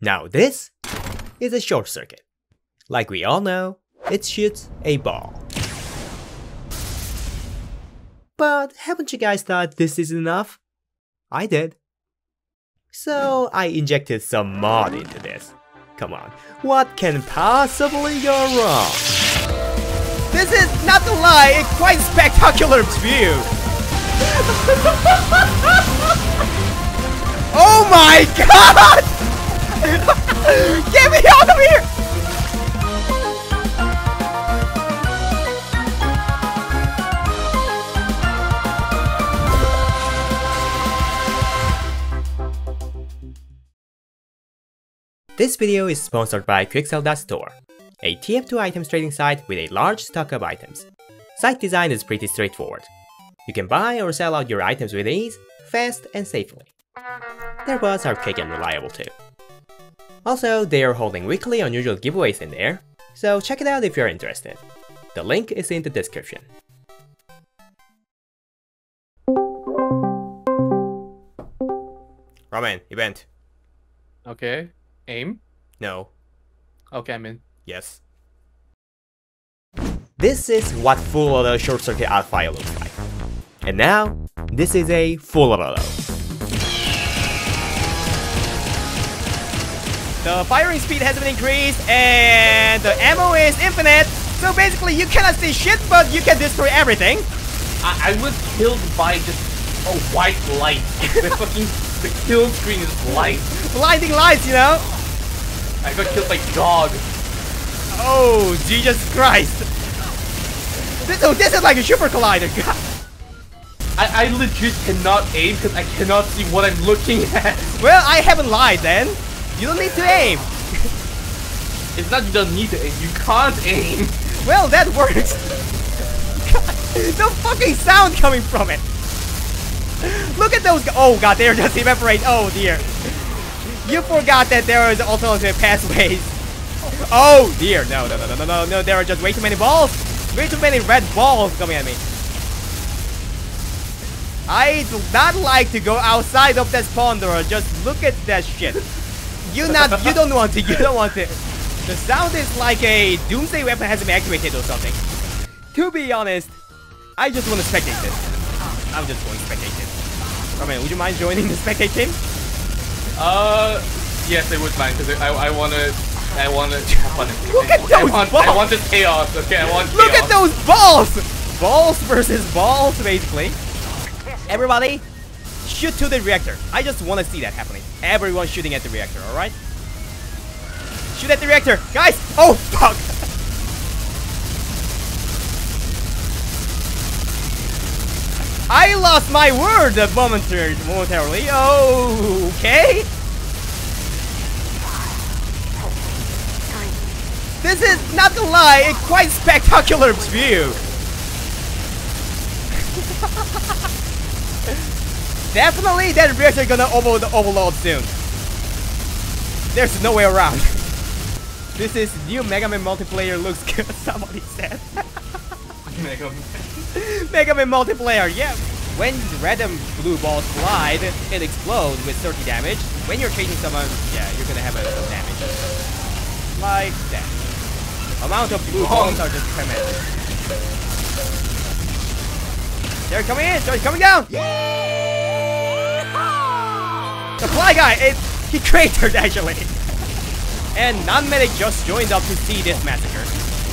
Now this is a short circuit. Like we all know, it shoots a ball. But haven't you guys thought this is enough? I did. So I injected some mod into this. Come on, what can possibly go wrong? This is not the lie, a quite spectacular view. oh my god! Get me out of here! This video is sponsored by Quicksell.store, a TF2 items trading site with a large stock of items. Site design is pretty straightforward. You can buy or sell out your items with ease, fast and safely. Their bots are quick and reliable too. Also, they are holding weekly unusual giveaways in there, so check it out if you're interested. The link is in the description. Ramen, event. Okay. Aim? No. Okay, I'm in. Yes. This is what full auto short circuit alpha looks like. And now, this is a full auto. The firing speed has been increased and the ammo is infinite. So basically you cannot see shit but you can destroy everything. I, I was killed by just a white light. the fucking the kill screen is light. Blinding lights, you know? I got killed by dog. Oh, Jesus Christ. This, oh, this is like a super collider. God. I, I legit cannot aim because I cannot see what I'm looking at. Well, I haven't lied then. You don't need to aim. It's not you don't need to aim, you can't aim. Well, that works. the fucking sound coming from it. Look at those. Oh god, they're just evaporate. Oh dear. You forgot that there is alternative pathways. Oh dear. No, no, no, no, no, no, no. There are just way too many balls. Way too many red balls coming at me. I do not like to go outside of that spawn door. Just look at that shit. You not. You don't want to. You don't want to. The sound is like a doomsday weapon has been activated or something. To be honest, I just want to spectate this. I'm just going to spectate this. Oh man, would you mind joining the spectate team? Uh, yes, I would mind because I, I wanna, I wanna, I wanna. Look at I want, balls! I want this chaos. Okay, I want. Look at those balls! Balls versus balls, basically. Everybody, shoot to the reactor. I just want to see that happening. Everyone shooting at the reactor, alright? Shoot at the reactor! Guys! Oh, fuck! I lost my word momentar momentarily. Momentarily. Oh okay. This is not the lie, a quite spectacular view. Definitely that reactor gonna over overload soon. There's no way around. This is new Mega Man multiplayer looks good, somebody said. Mega Man. Mega Man multiplayer, yeah. When random blue balls collide, it explodes with 30 damage. When you're chasing someone, yeah, you're gonna have a a damage. Like that. Amount of blue balls are just tremendous. They're coming in, they're coming down! The fly guy, it, he cratered actually. And non-medic just joined up to see this massacre.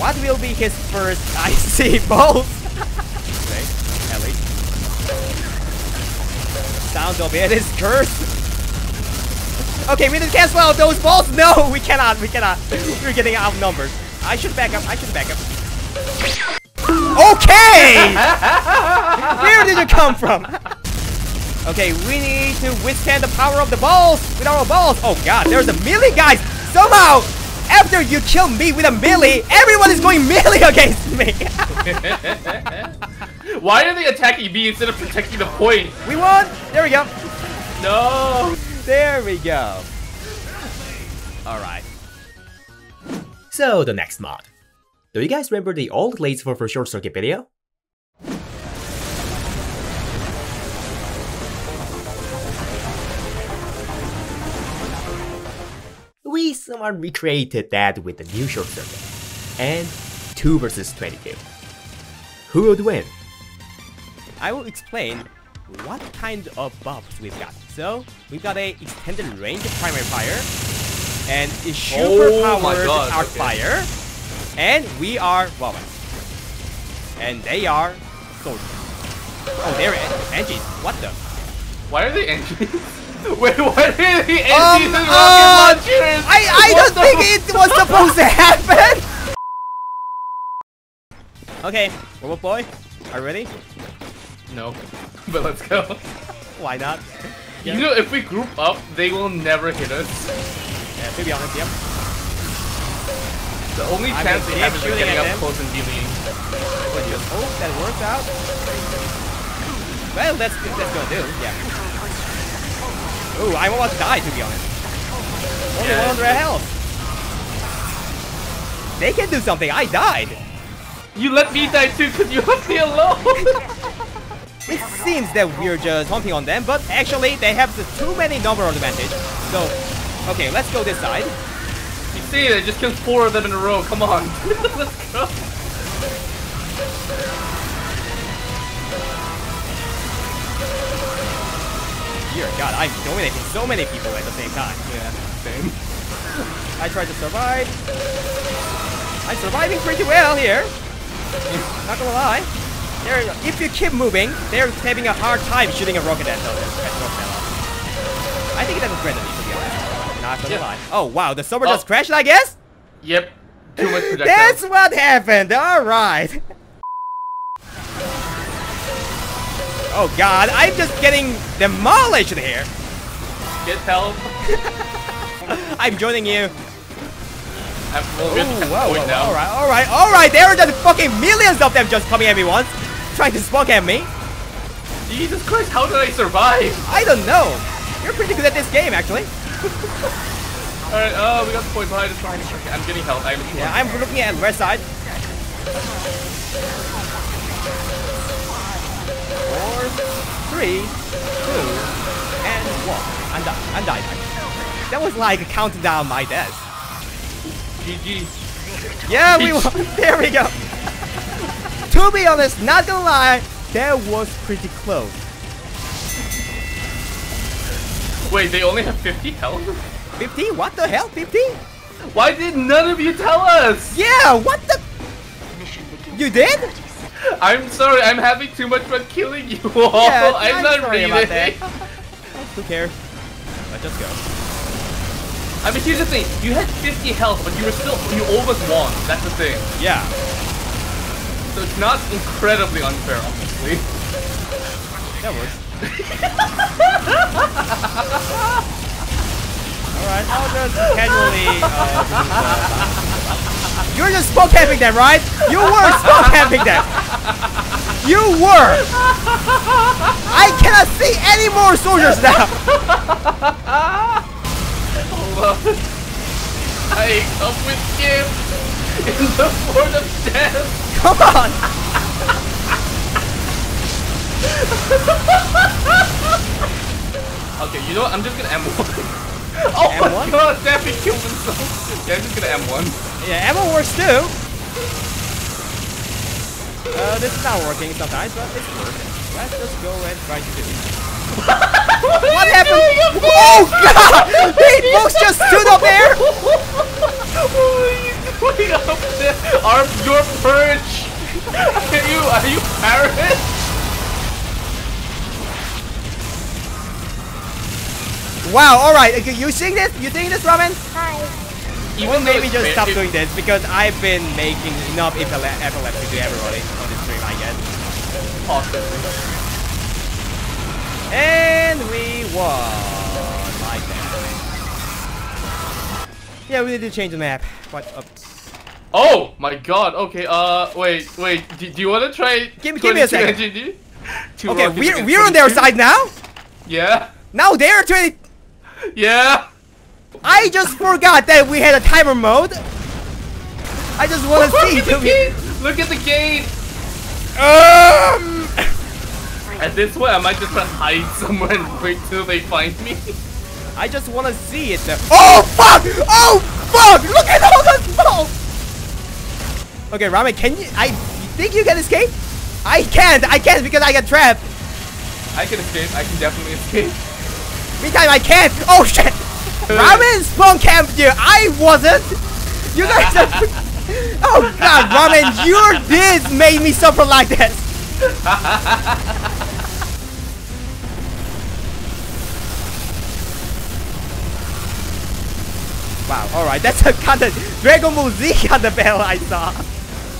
What will be his first icy balls? Wait, at least. Sound of it is cursed. Okay, we didn't cancel out those balls. No, we cannot. We cannot. We're getting outnumbered. I should back up. I should back up. Okay! Where did you come from? Okay, we need to withstand the power of the balls with our balls. Oh god, there's a melee, guys. Somehow, after you kill me with a melee, everyone is going melee against me. Why are they attacking me instead of protecting the point? we won. There we go. No. There we go. Alright. So, the next mod. Do you guys remember the old Laser for Short Circuit video? Maybe someone recreated that with the new short circuit. And 2 versus 22. Who would win? I will explain what kind of buffs we've got. So, we've got a extended range of primary fire, and a super Oh my powered God, arc okay. fire, and we are Wawa. And they are soldiers. Oh, they're en- engies. What the? Why are they engies? Wait, why are they engies Um, and rocket uh, launchers? I, I What don't think it was supposed to happen! okay, Robot Boy, are you ready? No, but let's go. Why not? You know, if we group up, they will never hit us. Yeah, to be honest, yep. The only I chance will they have is keep like getting up them. close and dealing. But just hope that works out. Well, that's that's gonna do. Yeah. Ooh, I'm about to die to be honest. Only Yeah. 100 health. They can do something. I died. You let me die too because you left me alone. It seems that we're just humping on them, but actually they have the too many number advantage. So, okay, let's go this side. you see it, just killed four of them in a row. Come on. let's go. Dear God, I'm dominating so many people at the same time. Yeah, same. I tried to survive. I'm surviving pretty well here. Not gonna lie. They're, if you keep moving, they're having a hard time shooting a rocket at Rockefeller. I think that was randomly, to be honest. Not gonna Yeah. lie. Oh wow, the server Oh. just crashed, I guess? Yep. Too much. That's what happened. All right. Oh God, I'm just getting demolished here. Get help. I'm joining you. I'm, we're whoa, whoa, now. all right, all right, all right. There are just fucking millions of them just coming at me once, trying to smoke at me. Jesus Christ, how did I survive? I don't know. You're pretty good at this game, actually. Alright, oh, we got the point behind us. I'm getting help. I'm Yeah, I'm looking at the red side. Four, three, two, and one. I'm done. I'm dying. That was like counting down my death. GG. Yeah, we won. There we go. to be honest, not gonna lie, that was pretty close. Wait, they only have 50 health? 50? What the hell? 50? Why did none of you tell us? Yeah, what the? You did? I'm sorry, I'm having too much fun killing you all. Yeah, I'm, I'm not sorry reading. about that. Who cares? Let's just go. I mean, here's the thing. You had 50 health, but you were still, you almost won. That's the thing. Yeah. So it's not incredibly unfair, obviously. That works. Alright, I'll just casually. Uh, You're just smoke camping them, right? You were smoke camping them! You were! I cannot see any more soldiers now! Hold on. I come with gifts in the form of death. Come on! Okay, you know what? I'm just gonna M1. oh my M1? god, Daffy killed himself. Yeah, I'm just gonna M1. Yeah, ammo works too! Uh, this is not working sometimes, but it's working. Let's just go and try to do it. what happened? Oh god! They both just stood up there! what are you doing up there? Are your perch? Are you are you parrot? Wow, alright, okay, you seeing this? You seeing this, Ramen? Hi. Or Even maybe just stop it- doing this because I've been making enough epile epilepsy to everybody on this stream, I guess. Possibly. And we won like that. Yeah, we need to change the map. What up? Oh my god. Okay. Uh, wait, wait. Do, do you want to try? Give- give me a second. NGD? Two Okay, we're, we're on their side now? Yeah. Now they're 20. Yeah. I just forgot that we had a timer mode. I just want to Look see. at the gate. Look at the gate. Um. At this point, I might just hide somewhere and wait till they find me. I just want to see it. Oh fuck! Oh fuck! Look at all the smoke! Okay, Ramen, can you? I think you can escape. I can't. I can't because I got trapped. I can escape. I can definitely escape. Meantime, I can't. Oh shit! Ramen spawn camped you. I wasn't. You guys are. oh god, Ramen, your this made me suffer like this. wow. All right, that's a kind of Dragon Ball Z kind of battle I saw.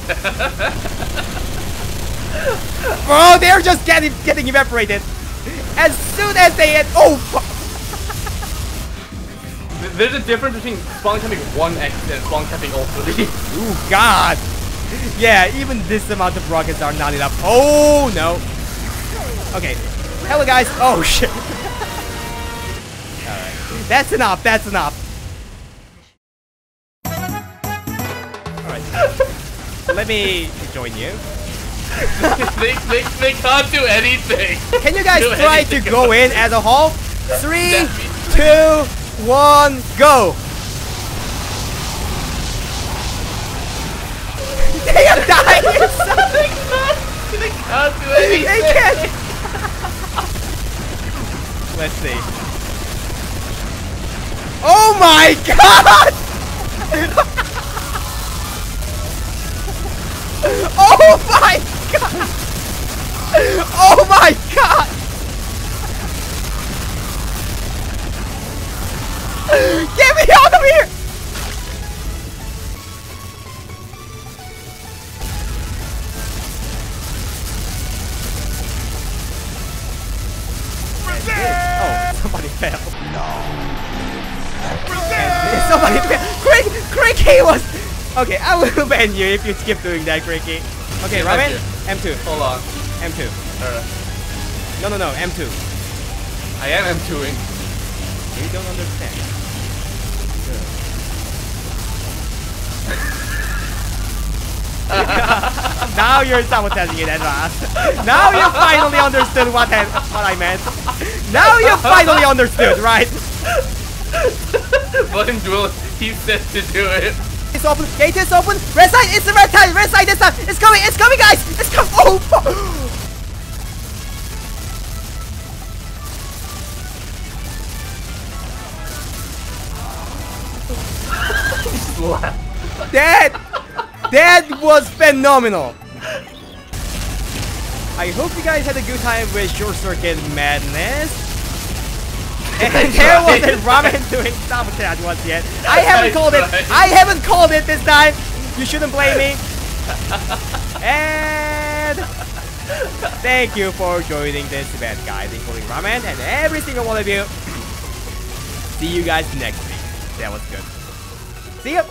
Bro, they're just getting getting evaporated. As soon as they hit, oh. There's a difference between spawn camping 1x and spawn camping all 3. Ooh, God. Yeah, even this amount of rockets are not enough. Oh, no. Okay. Hello, guys. Oh, shit. Alright. That's enough. That's enough. Alright. Let me join you. they, they, they can't do anything. Can you guys Do try to go in as a whole? Three, two, one, go! They are dying! they can't, they can't do anything. they can't! Let's see. Oh my god! oh my god! Oh my god! Get me out of here! Oh, somebody fell. No. Somebody fell. Crick, Cricky was. Okay, I will ban you if you keep doing that, Cricky. Okay, Yeah, Ramen, M2, Hold on. M2. Alright. No, no, no, M2. I am M2ing. You don't understand. now you're sabotaging it, Edras. Now you finally understood what I, what I meant. Now you finally understood, right? Let him do it. He said to do it. It's open. Gate is open. Red side. It's the red side. Red side this time. It's coming. It's coming, guys. It's coming. Oh. fu- That that was phenomenal. I hope you guys had a good time with Short Circuit Madness. And there was a ramen doing sabotage once again. I haven't called it. I haven't called it this time. You shouldn't blame me. And thank you for joining this event, guys, including ramen and every single one of you. See you guys next week. That was good. See ya.